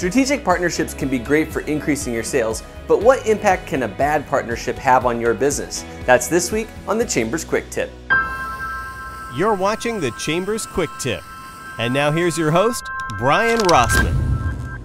Strategic partnerships can be great for increasing your sales, but what impact can a bad partnership have on your business? That's this week on the Chambers Quick Tip. You're watching the Chambers Quick Tip. And now here's your host, Brian Rossman.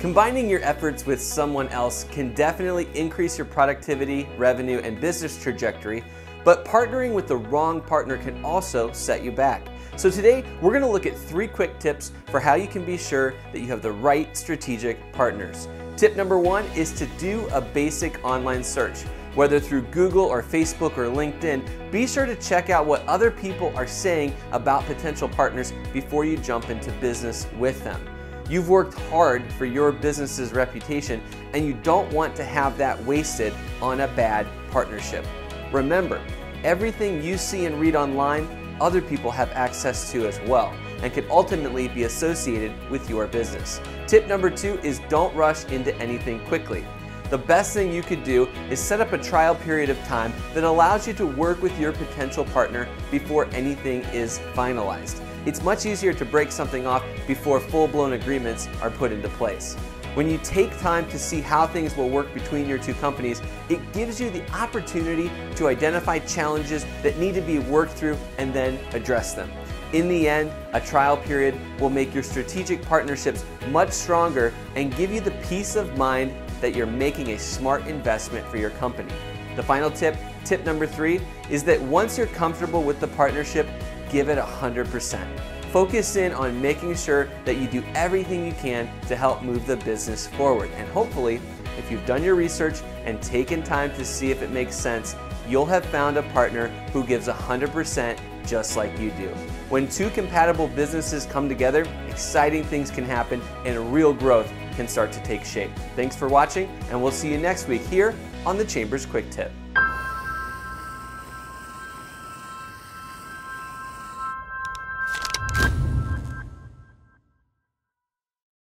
Combining your efforts with someone else can definitely increase your productivity, revenue, and business trajectory, but partnering with the wrong partner can also set you back. So today, we're going to look at three quick tips for how you can be sure that you have the right strategic partners. Tip number one is to do a basic online search. Whether through Google or Facebook or LinkedIn, be sure to check out what other people are saying about potential partners before you jump into business with them. You've worked hard for your business's reputation and you don't want to have that wasted on a bad partnership. Remember, everything you see and read online other people have access to as well and can ultimately be associated with your business. Tip number two is don't rush into anything quickly. The best thing you could do is set up a trial period of time that allows you to work with your potential partner before anything is finalized. It's much easier to break something off before full blown agreements are put into place. When you take time to see how things will work between your two companies, it gives you the opportunity to identify challenges that need to be worked through and then address them. In the end, a trial period will make your strategic partnerships much stronger and give you the peace of mind that you're making a smart investment for your company. The final tip, tip number three, is that once you're comfortable with the partnership, give it 100%. Focus in on making sure that you do everything you can to help move the business forward. And hopefully, if you've done your research and taken time to see if it makes sense, you'll have found a partner who gives 100% just like you do. When two compatible businesses come together, exciting things can happen and real growth can start to take shape. Thanks for watching, and we'll see you next week here on the Chambers Quick Tip.